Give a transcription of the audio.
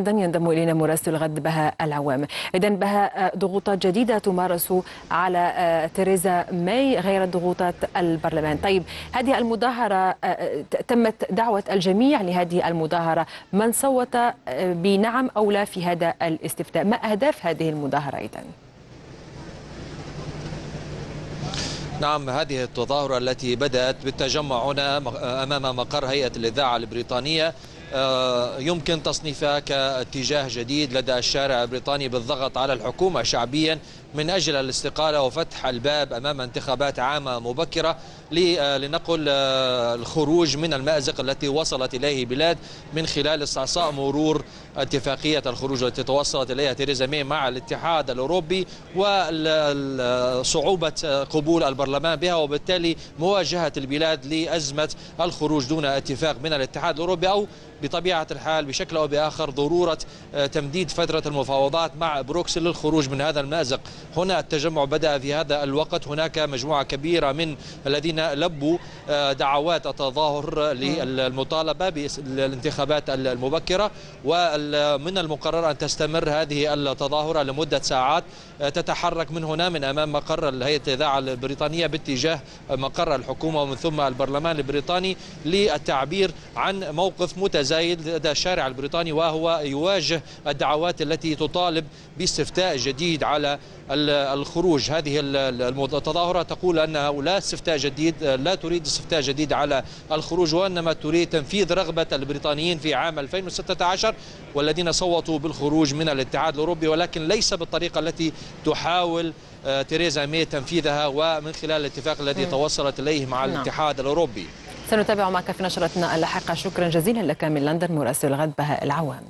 ينضم إلينا مراسل الغد بهاء العوام. اذا بهاء ضغوطات جديدة تمارس على تيريزا ماي غير ضغوطات البرلمان. طيب هذه المظاهرة تمت دعوة الجميع لهذه المظاهرة. من صوت بنعم أو لا في هذا الاستفتاء؟ ما أهداف هذه المظاهرة اذا؟ نعم هذه التظاهرة التي بدأت بالتجمع هنا أمام مقر هيئة الإذاعة البريطانية. يمكن تصنيفها كاتجاه جديد لدى الشارع البريطاني بالضغط على الحكومة شعبيا من أجل الاستقالة وفتح الباب أمام انتخابات عامة مبكرة لنقل الخروج من المأزق التي وصلت إليه بلاد من خلال استعصاء مرور اتفاقية الخروج التي توصلت إليها تيريزا مي مع الاتحاد الأوروبي وصعوبة قبول البرلمان بها وبالتالي مواجهة البلاد لأزمة الخروج دون اتفاق من الاتحاد الأوروبي أو بطبيعة الحال بشكل أو بآخر ضرورة تمديد فترة المفاوضات مع بروكسل للخروج من هذا المأزق. هنا التجمع بدأ في هذا الوقت. هناك مجموعة كبيرة من الذين لبوا دعوات التظاهر للمطالبة بالانتخابات المبكرة. ومن المقرر أن تستمر هذه التظاهرة لمدة ساعات تتحرك من هنا من أمام مقر هيئة الإذاعة البريطانية باتجاه مقر الحكومة ومن ثم البرلمان البريطاني للتعبير عن موقف متزايد لدى الشارع البريطاني وهو يواجه الدعوات التي تطالب باستفتاء جديد على الخروج. هذه التظاهرة تقول أنه لا استفتاء جديد لا تريد استفتاء جديد على الخروج وإنما تريد تنفيذ رغبة البريطانيين في عام 2016 والذين صوتوا بالخروج من الاتحاد الأوروبي. ولكن ليس بالطريقة التي تحاول تيريزا مي تنفيذها ومن خلال الاتفاق الذي توصلت إليه مع الاتحاد الأوروبي. سنتابع معك في نشرتنا اللاحقة. شكرا جزيلا لك من لندن مراسل الغد بهاء العوام.